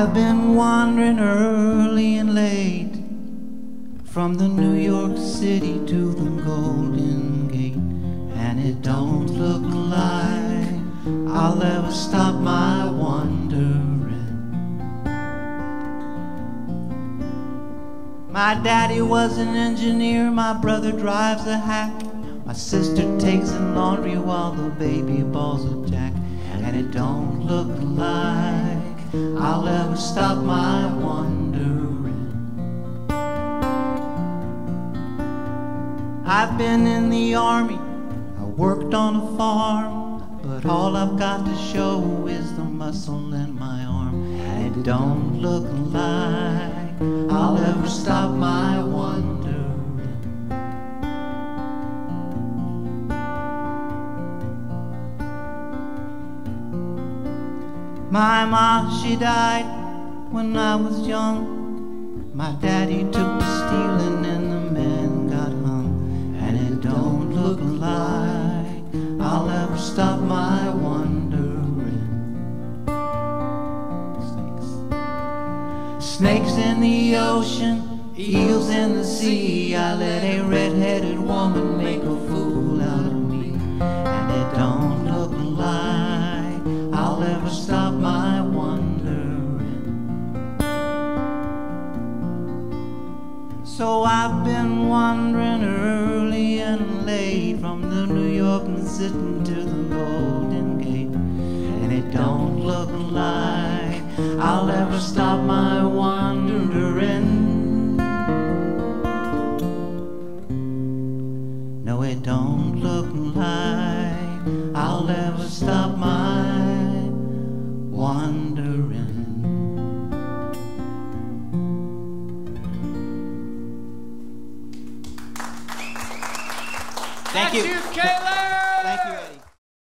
I've been wandering early and late from the New York City to the Golden Gate, and it don't look like I'll ever stop my wandering. My daddy was an engineer, my brother drives a hack, my sister takes in laundry while the baby balls a jack, and it don't look like I'll ever stop my wandering. I've been in the army, I worked on a farm, but all I've got to show is the muscle in my arm. It don't look like My ma, she died when I was young. My daddy took to stealing and the man got hung. And it don't look like I'll ever stop my wandering. Snakes. Snakes in the ocean, eels in the sea. I let a red-headed woman So I've been wandering early and late from the New York and sitting to the Golden Gate. And it don't look like I'll ever stop my wandering. No, it don't look like I'll ever stop my wandering. Thank That's you. you, Caleb! Thank you, Eddie.